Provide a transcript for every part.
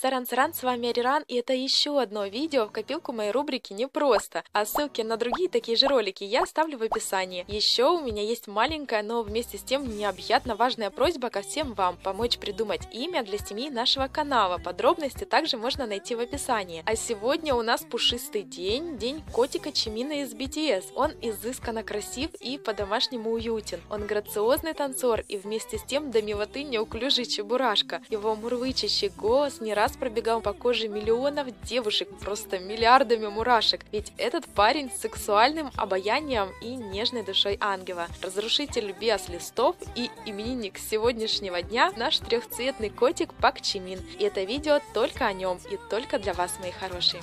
Саран-саран, с вами Ариран, и это еще одно видео в копилку моей рубрики «Непросто». А ссылки на другие такие же ролики я оставлю в описании. Еще у меня есть маленькая, но вместе с тем необъятно важная просьба ко всем вам помочь придумать имя для семьи нашего канала. Подробности также можно найти в описании. А сегодня у нас пушистый день, день котика Чимина из BTS. Он изысканно красив и по-домашнему уютен. Он грациозный танцор и вместе с тем до милоты неуклюжий чебурашка. Его мурлычащий голос не раз раз пробегал по коже миллионов девушек, просто миллиардами мурашек. Ведь этот парень с сексуальным обаянием и нежной душой ангела. Разрушитель биос листов и именинник сегодняшнего дня наш трехцветный котик Пак Чимин. И это видео только о нем и только для вас, мои хорошие.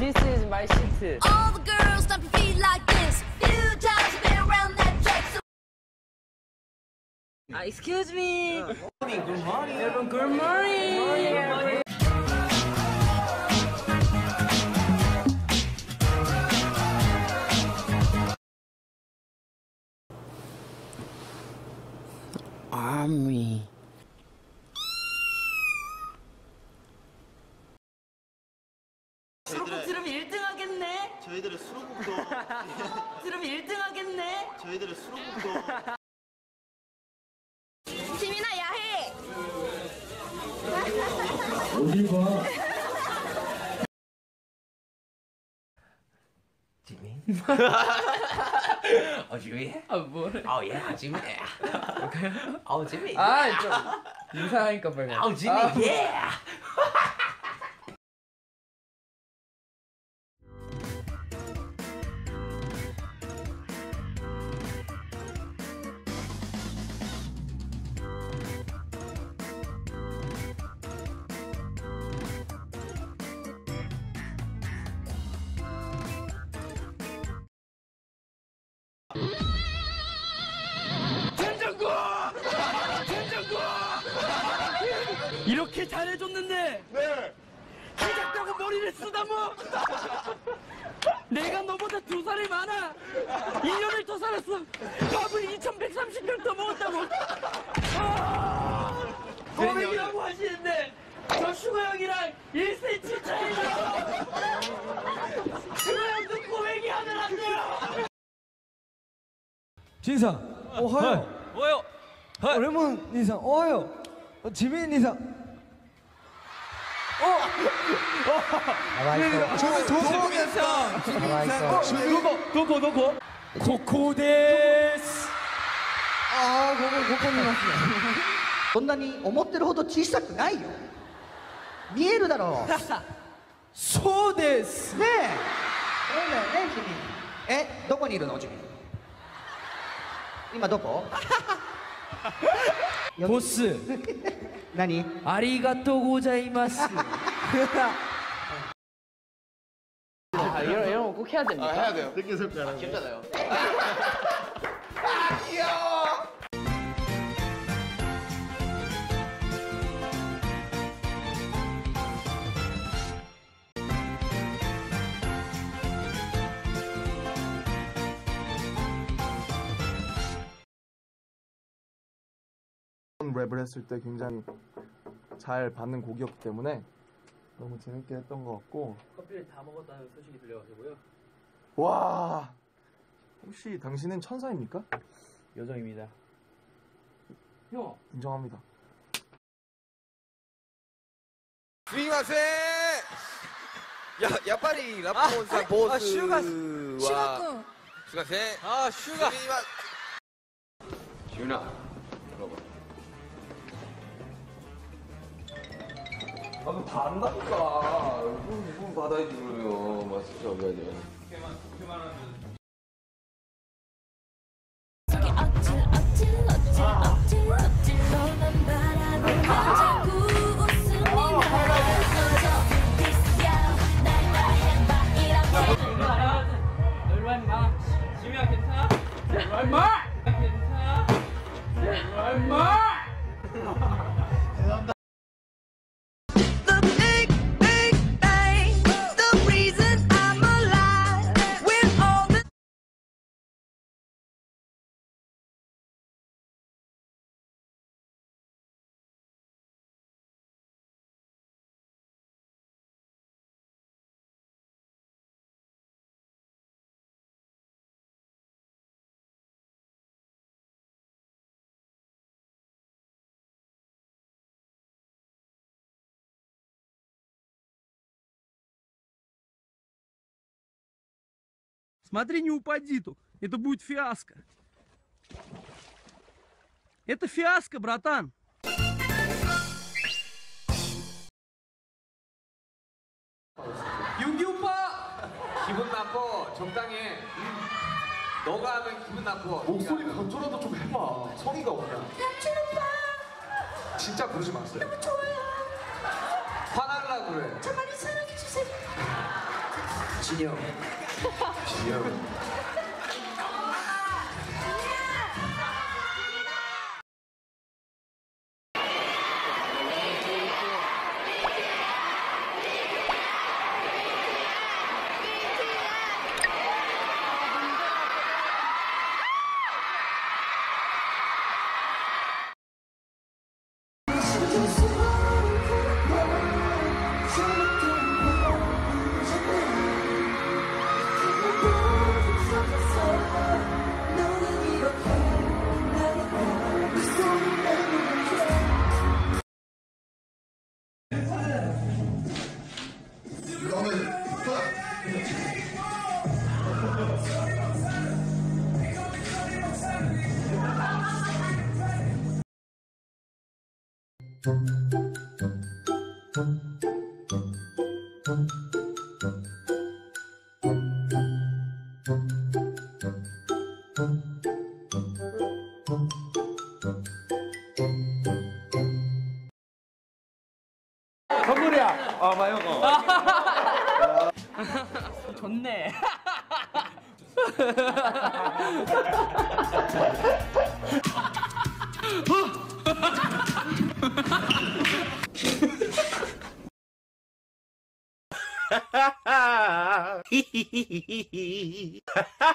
This is my seat. All the girls stomp your feet like this. Few times Uh, excuse me. Good morning. Good morning. 여러분, good morning. Army. 수록곡 들으면 1등 하겠네. 저희들의 수록곡도 들으면 1등 하겠네. 저희들의 수록곡도 지민아 야해. 지민? 어 지민? 아 뭐래? 어 예, 지민. 어 지민. 아좀 이상하니까 빨리. 아, 예. 이렇게 잘해줬는데 네! 키 작다고 머리를 쓰다모! 내가 너보다 두 살이 많아. 1년을 더 살았어. 밥을 2130년 더 먹었다고. 아, 고백이라고 하시는데 저 슈가 형이랑 1cm 仁さん。おはよう、はい、おはよう、はい、俺も兄さん。おはよう。ちび兄さん。おちょう。ど東京どこ？どこ？どこ？ここです。ああここここにいますよそんなに思ってるほど小さくないよ。見えるだろう。そうです。ねえ。ね君えどこにいるの君今どこ 보스. 何 아리가또 고자이마스. 아 이런 이런 거 꼭 해야 됩니까? 해야 돼요 느낌 섭하는 괜찮 랩을 했을 때 굉장히 잘 받는 곡이었기 때문에 너무 재밌게 했던 것 같고 커피를 다 먹었다는 소식이 들려가지고요. 와 혹시 당신은 천사입니까? 요정입니다. 형 인정합니다. 스윙하세! 야, 야빨이 라포몬사 아, 보스. 아, 슈가, 슈가쿠. 슈가세. 아, 슈가. 스윙하... 지훈아. 아, 그럼 다 안다니까. 이분, 이분 받아야지, 그러면. 맞죠, 어머니. 저기 어쭈 어쭈 어쭈 어쭈 Смотри, не упади тут. Это будет фиаско. Это фиаско, братан. 윤기 오빠! 기분 나빠. 적당히 해. 응? 너가 하면 기분 나빠. 목소리 감춰라도 좀 해봐. 성의가 없냐? 남준 오빠. 진짜 부르지 마세요. 화날라 그래. 진이 형. 진 귀여워. 이 형. 좋네. Ha ha ha!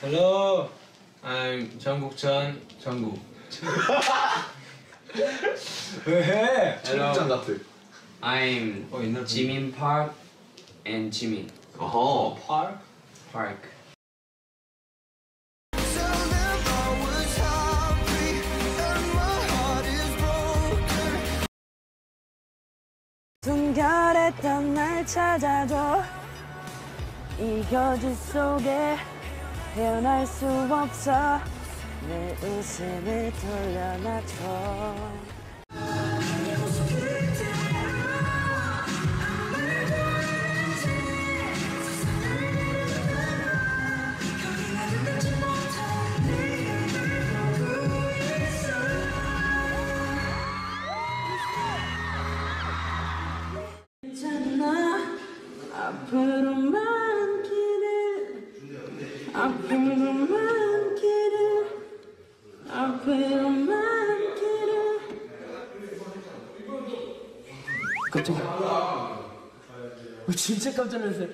Hello, I'm Chan. 정국. 왜? Hello. 청국장 같아. I'm Jimin Park and Jimin 어허. Park. Park. 숨결했던 날 찾아줘 이 거짓 속에 헤어날 수 없어. 내 웃음을 돌려놔줘 앞으로만 길을 진짜 깜짝 놀랐어요.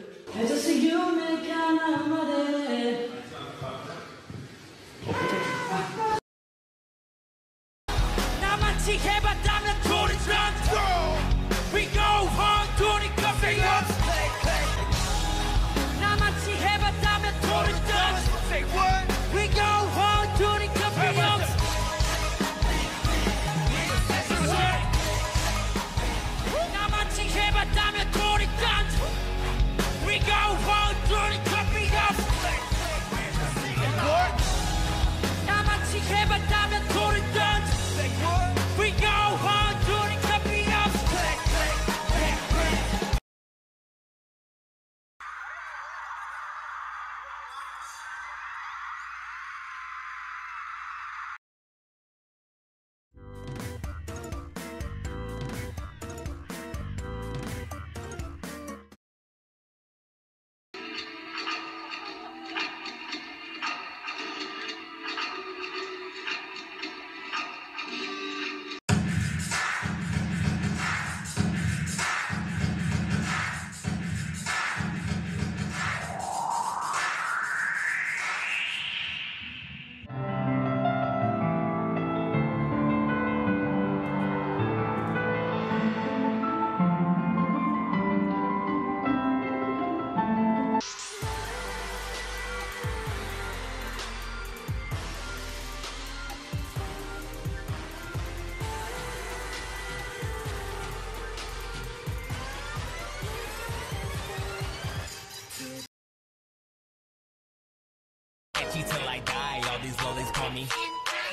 Catchy till I die, all these lollies call me.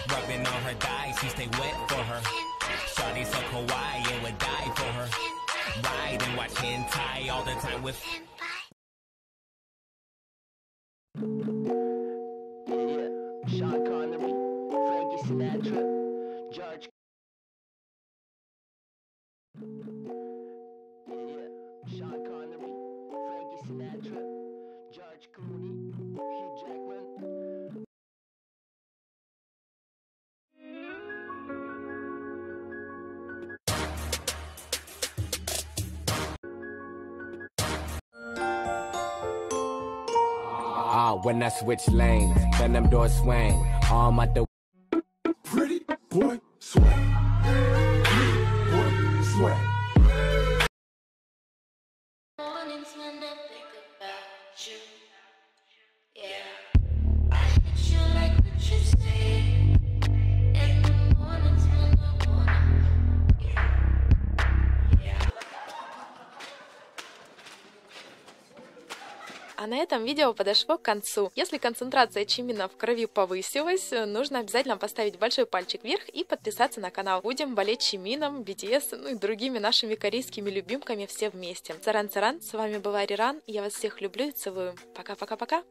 Rubbing on her thighs, she stay wet for her. Shawty so kawaii, and would die for her. Ride and watch hentai all the time with. Sean Connery, Frankie Sinatra, George. When I switch lanes, then them doors swing. All my dope. А на этом видео подошло к концу. Если концентрация чимина в крови повысилась, нужно обязательно поставить большой пальчик вверх и подписаться на канал. Будем болеть чимином, BTS, ну и другими нашими корейскими любимками все вместе. Царан-царан, с вами была Риран, я вас всех люблю и целую. Пока-пока-пока.